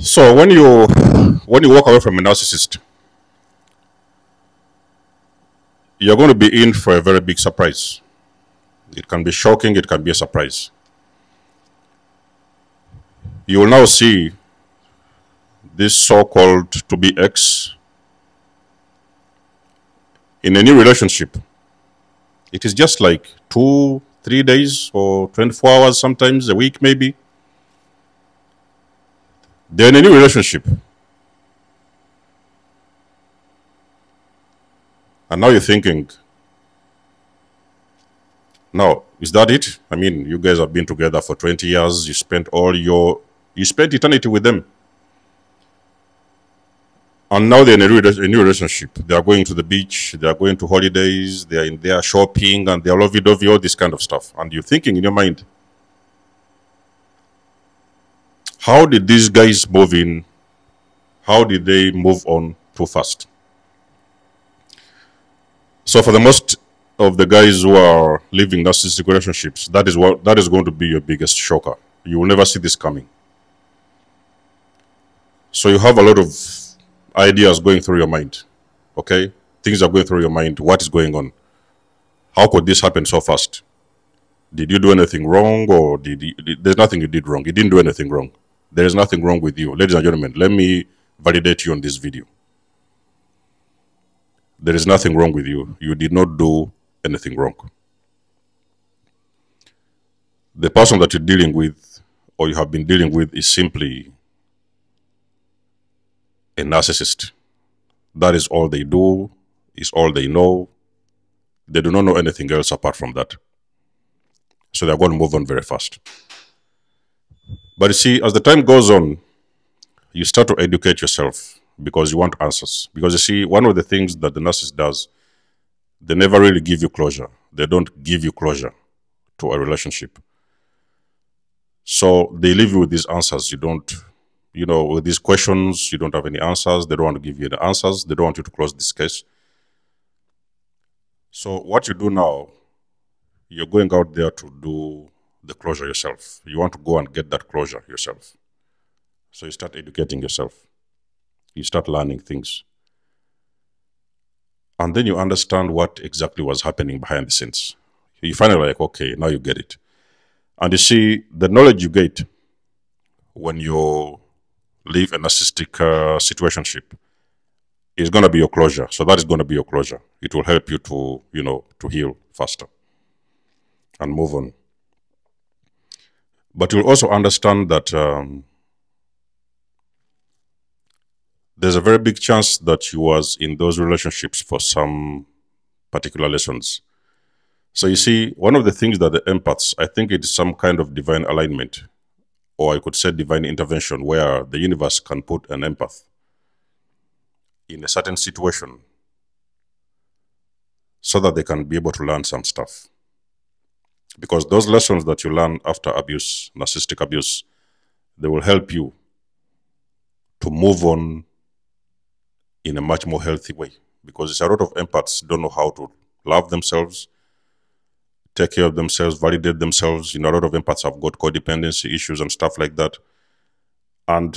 So when you when you walk away from a narcissist, you're going to be in for a very big surprise. It can be shocking, it can be a surprise. You will now see this so-called to be ex in a new relationship. It is just like two, three days or 24 hours, sometimes a week maybe. They're in a new relationship. And now you're thinking, now, is that it? I mean, you guys have been together for 20 years. You spent all your, you spent eternity with them. And now they're in a, a new relationship. They are going to the beach. They are going to holidays. They are in there shopping and they are lovey-dovey, all this kind of stuff. And you're thinking in your mind, how did these guys move in? How did they move on too fast? So for the most of the guys who are living narcissistic relationships, that is what that is going to be your biggest shocker. You will never see this coming. So you have a lot of ideas going through your mind. Okay? Things are going through your mind. What is going on? How could this happen so fast? Did you do anything wrong or did, you, there's nothing you did wrong. You didn't do anything wrong. There is nothing wrong with you. Ladies and gentlemen, let me validate you on this video. There is nothing wrong with you. You did not do anything wrong. The person that you're dealing with or you have been dealing with is simply a narcissist. That is all they do, is all they know. They do not know anything else apart from that. So they're going to move on very fast. But you see, as the time goes on, you start to educate yourself because you want answers. Because you see, one of the things that the narcissist does, they never really give you closure. They don't give you closure to a relationship. So they leave you with these answers. You don't, you know, with these questions, you don't have any answers. They don't want to give you the answers. They don't want you to close this case. So what you do now, you're going out there to do the closure yourself. You want to go and get that closure yourself. So you start educating yourself. You start learning things. And then you understand what exactly was happening behind the scenes. You finally like, okay, now you get it. And you see, the knowledge you get when you leave a narcissistic uh, situationship is going to be your closure. So that is going to be your closure. It will help you to, you know, to heal faster and move on. But you'll also understand that um, there's a very big chance that you was in those relationships for some particular lessons. So you see, one of the things that the empaths, I think it is some kind of divine alignment, or I could say divine intervention, where the universe can put an empath in a certain situation so that they can be able to learn some stuff. Because those lessons that you learn after abuse, narcissistic abuse, they will help you to move on in a much more healthy way. Because it's a lot of empaths don't know how to love themselves, take care of themselves, validate themselves. You know, a lot of empaths have got codependency issues and stuff like that. And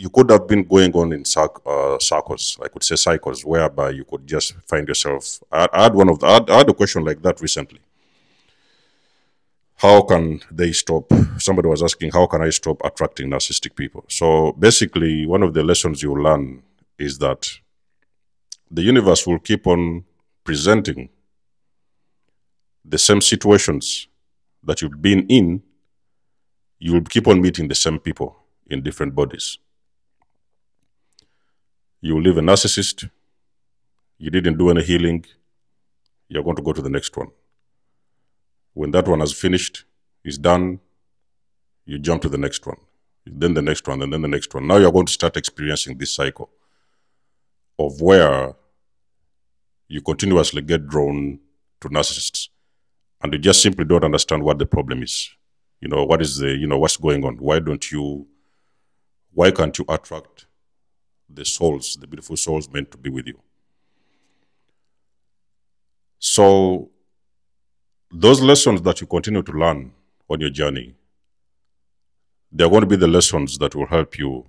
you could have been going on in uh, circles, I could say cycles, whereby you could just find yourself. I, I had one of the, I had, I had a question like that recently. How can they stop? Somebody was asking, how can I stop attracting narcissistic people? So basically, one of the lessons you learn is that the universe will keep on presenting the same situations that you've been in. You will keep on meeting the same people in different bodies you leave a narcissist, you didn't do any healing, you're going to go to the next one. When that one has finished, is done, you jump to the next one, then the next one, and then the next one. Now you're going to start experiencing this cycle of where you continuously get drawn to narcissists and you just simply don't understand what the problem is. You know, what is the, you know, what's going on? Why don't you, why can't you attract the souls, the beautiful souls meant to be with you. So, those lessons that you continue to learn on your journey, They are going to be the lessons that will help you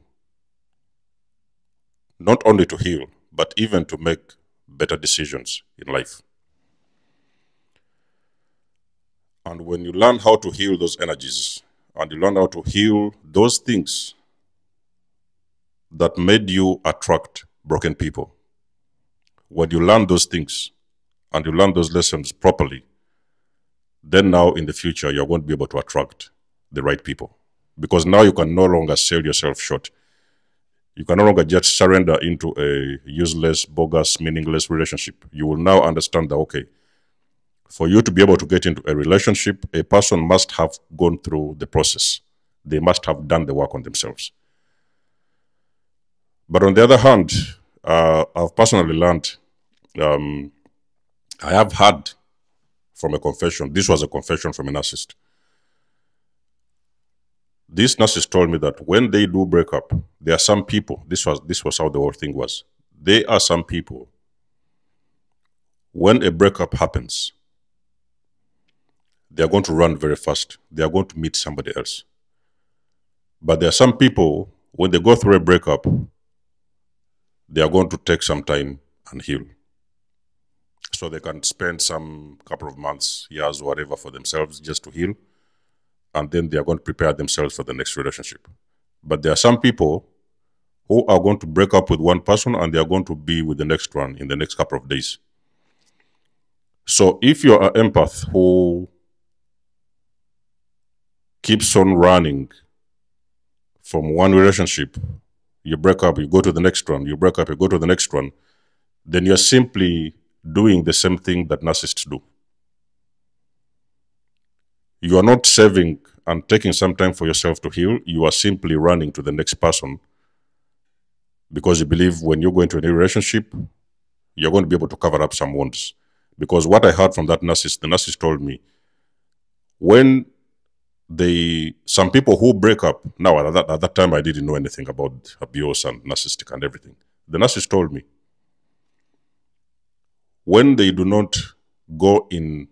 not only to heal, but even to make better decisions in life. And when you learn how to heal those energies and you learn how to heal those things that made you attract broken people, when you learn those things and you learn those lessons properly, then now in the future you're going to be able to attract the right people. Because now you can no longer sell yourself short. You can no longer just surrender into a useless, bogus, meaningless relationship. You will now understand that, okay, for you to be able to get into a relationship, a person must have gone through the process. They must have done the work on themselves. But on the other hand, uh, I've personally learned, um, I have had from a confession, this was a confession from a narcissist. This narcissist told me that when they do break up, there are some people, this was, this was how the whole thing was. There are some people, when a breakup happens, they are going to run very fast. They are going to meet somebody else. But there are some people, when they go through a breakup, they are going to take some time and heal. So they can spend some couple of months, years, whatever for themselves just to heal. And then they are going to prepare themselves for the next relationship. But there are some people who are going to break up with one person and they are going to be with the next one in the next couple of days. So if you're an empath who keeps on running from one relationship, you break up, you go to the next one, you break up, you go to the next one, then you're simply doing the same thing that narcissists do. You are not saving and taking some time for yourself to heal. You are simply running to the next person because you believe when you go into a new relationship, you're going to be able to cover up some wounds. Because what I heard from that narcissist, the narcissist told me, when they some people who break up now at that, at that time i didn't know anything about abuse and narcissistic and everything. The narcissist told me when they do not go in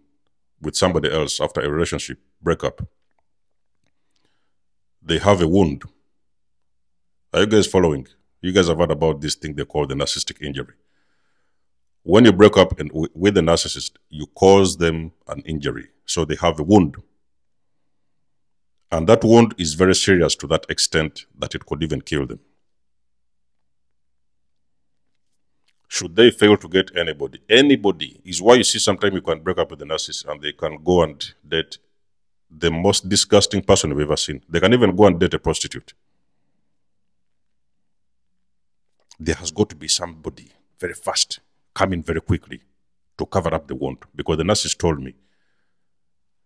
with somebody else after a relationship breakup they have a wound. Are you guys following? You guys have heard about this thing they call the narcissistic injury. When you break up and with the narcissist you cause them an injury. So they have a wound and that wound is very serious to that extent that it could even kill them. Should they fail to get anybody, anybody is why you see sometimes you can break up with the narcissist and they can go and date the most disgusting person you've ever seen. They can even go and date a prostitute. There has got to be somebody very fast, coming very quickly to cover up the wound because the narcissist told me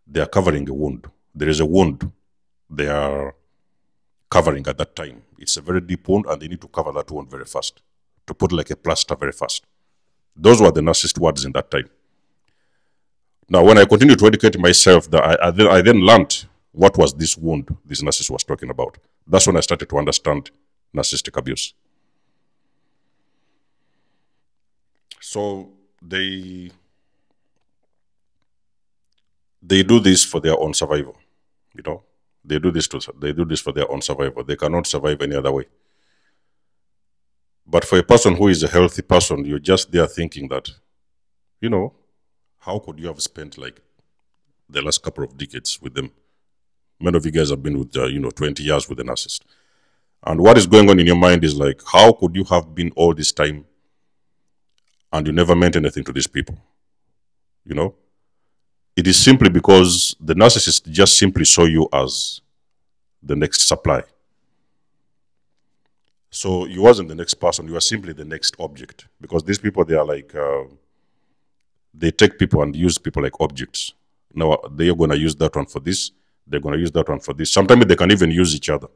they are covering a wound. There is a wound they are covering at that time. It's a very deep wound and they need to cover that wound very fast, to put like a plaster very fast. Those were the narcissist words in that time. Now, when I continued to educate myself, that I, I, then, I then learned what was this wound this narcissist was talking about. That's when I started to understand narcissistic abuse. So they they do this for their own survival, you know. They do this to they do this for their own survival. They cannot survive any other way. But for a person who is a healthy person, you're just there thinking that, you know, how could you have spent like the last couple of decades with them? Many of you guys have been with, uh, you know, 20 years with an narcissist. And what is going on in your mind is like, how could you have been all this time and you never meant anything to these people? You know? It is simply because the narcissist just simply saw you as the next supply. So you wasn't the next person, you are simply the next object. Because these people, they are like, uh, they take people and use people like objects. Now, they are going to use that one for this, they're going to use that one for this. Sometimes they can even use each other.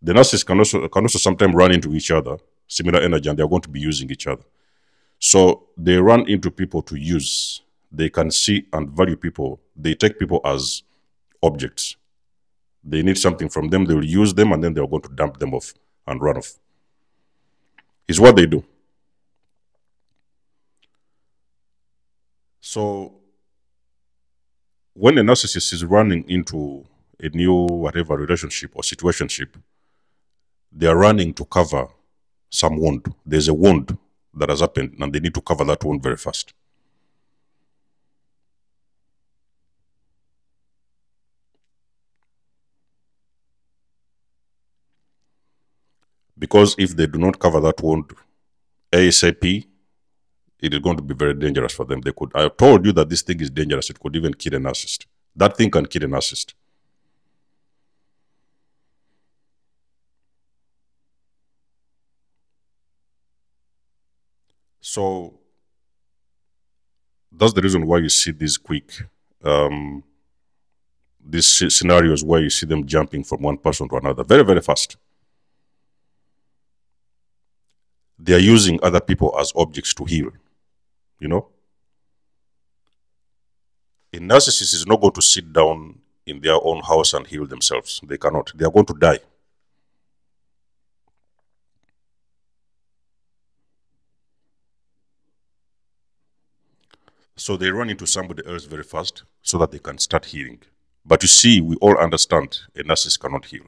The narcissists can also, can also sometimes run into each other, similar energy, and they're going to be using each other. So they run into people to use they can see and value people. They take people as objects. They need something from them, they will use them, and then they're going to dump them off and run off. Is what they do. So, when a narcissist is running into a new whatever relationship or situationship, they are running to cover some wound. There's a wound that has happened, and they need to cover that wound very fast. Because if they do not cover that wound ASAP, it is going to be very dangerous for them. They could I told you that this thing is dangerous. It could even kill a narcissist. That thing can kill a narcissist. So that's the reason why you see these quick um, these scenarios where you see them jumping from one person to another very very fast. They are using other people as objects to heal. You know, a narcissist is not going to sit down in their own house and heal themselves. They cannot. They are going to die. So they run into somebody else very fast so that they can start healing. But you see, we all understand a narcissist cannot heal.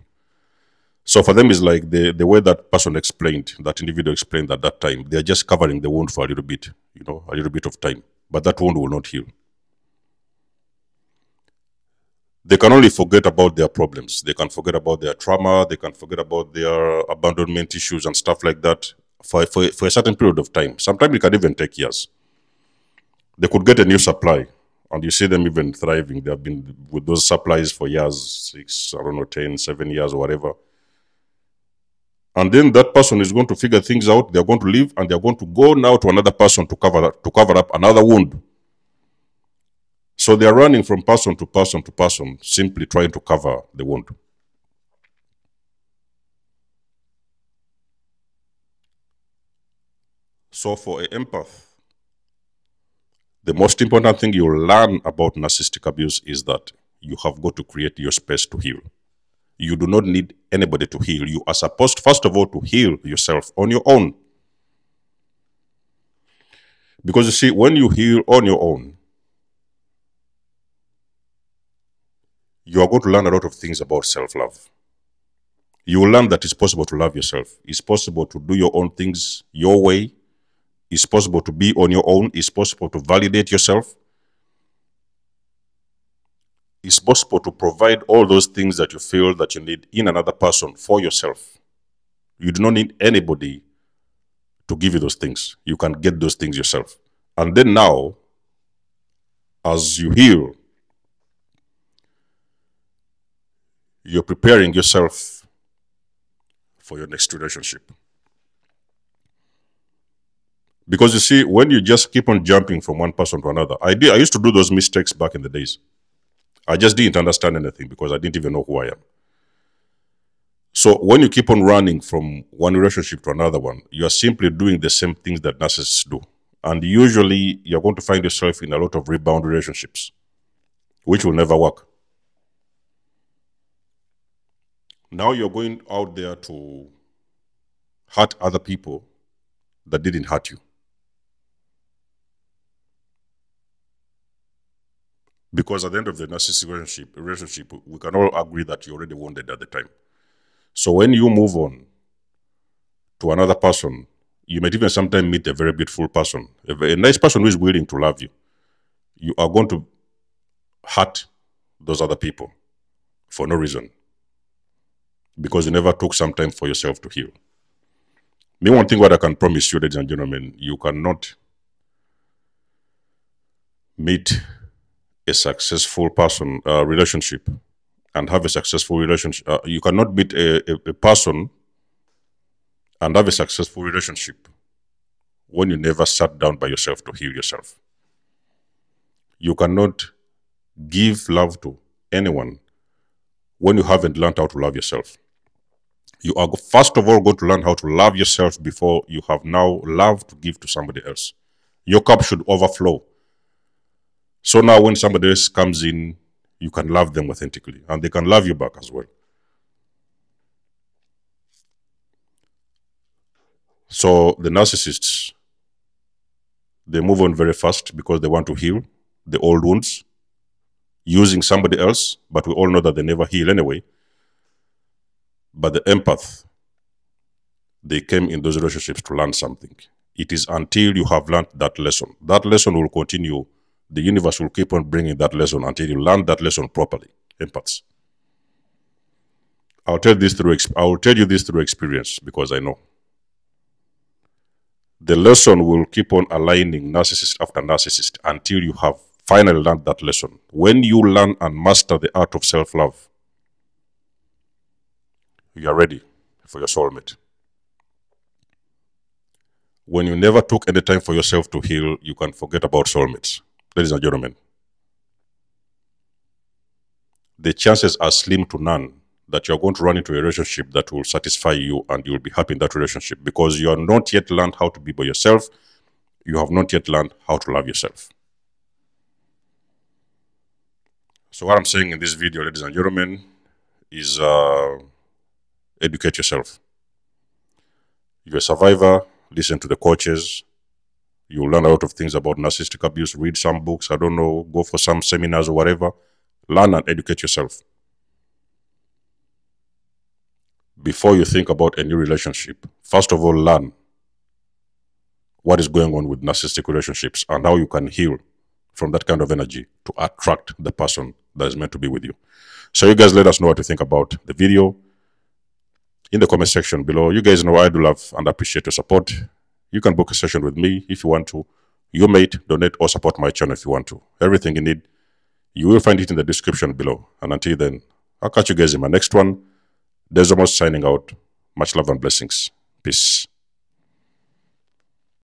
So for them, it's like the, the way that person explained, that individual explained at that time, they're just covering the wound for a little bit, you know, a little bit of time. But that wound will not heal. They can only forget about their problems. They can forget about their trauma. They can forget about their abandonment issues and stuff like that for, for, for a certain period of time. Sometimes it can even take years they could get a new supply and you see them even thriving. They have been with those supplies for years, six, I don't know, 10, seven years or whatever. And then that person is going to figure things out. They're going to leave and they're going to go now to another person to cover, to cover up another wound. So they're running from person to person to person, simply trying to cover the wound. So for an empath, the most important thing you learn about narcissistic abuse is that you have got to create your space to heal. You do not need anybody to heal. You are supposed, first of all, to heal yourself on your own. Because you see, when you heal on your own, you are going to learn a lot of things about self love. You will learn that it's possible to love yourself. It's possible to do your own things your way it's possible to be on your own. It's possible to validate yourself. It's possible to provide all those things that you feel that you need in another person for yourself. You do not need anybody to give you those things. You can get those things yourself. And then now, as you heal, you're preparing yourself for your next relationship. Because you see, when you just keep on jumping from one person to another, I did, I used to do those mistakes back in the days. I just didn't understand anything because I didn't even know who I am. So when you keep on running from one relationship to another one, you are simply doing the same things that narcissists do. And usually you're going to find yourself in a lot of rebound relationships, which will never work. Now you're going out there to hurt other people that didn't hurt you. Because at the end of the narcissistic relationship, relationship, we can all agree that you already wounded at the time. So when you move on to another person, you might even sometimes meet a very beautiful person, a, a nice person who is willing to love you. You are going to hurt those other people for no reason because you never took some time for yourself to heal. Me, one thing what I can promise you, ladies and gentlemen, you cannot meet a successful person uh, relationship and have a successful relationship. Uh, you cannot meet a, a, a, person and have a successful relationship when you never sat down by yourself to heal yourself. You cannot give love to anyone when you haven't learned how to love yourself. You are first of all going to learn how to love yourself before you have now love to give to somebody else. Your cup should overflow so now when somebody else comes in, you can love them authentically and they can love you back as well. So the narcissists, they move on very fast because they want to heal the old wounds. using somebody else, but we all know that they never heal anyway. But the empath, they came in those relationships to learn something. It is until you have learned that lesson. That lesson will continue. The universe will keep on bringing that lesson until you learn that lesson properly. Empaths. I'll tell this through. I will tell you this through experience because I know. The lesson will keep on aligning narcissist after narcissist until you have finally learned that lesson. When you learn and master the art of self-love, you are ready for your soulmate. When you never took any time for yourself to heal, you can forget about soulmates. Ladies and gentlemen, the chances are slim to none that you're going to run into a relationship that will satisfy you and you'll be happy in that relationship because you are not yet learned how to be by yourself. You have not yet learned how to love yourself. So what I'm saying in this video, ladies and gentlemen, is uh, educate yourself. You're a survivor, listen to the coaches. You'll learn a lot of things about narcissistic abuse, read some books, I don't know, go for some seminars or whatever. Learn and educate yourself. Before you think about a new relationship, first of all, learn what is going on with narcissistic relationships and how you can heal from that kind of energy to attract the person that is meant to be with you. So you guys let us know what you think about the video in the comment section below. You guys know I do love and appreciate your support. You can book a session with me if you want to. You may donate or support my channel if you want to. Everything you need, you will find it in the description below. And until then, I'll catch you guys in my next one. Denzo Mos signing out. Much love and blessings. Peace.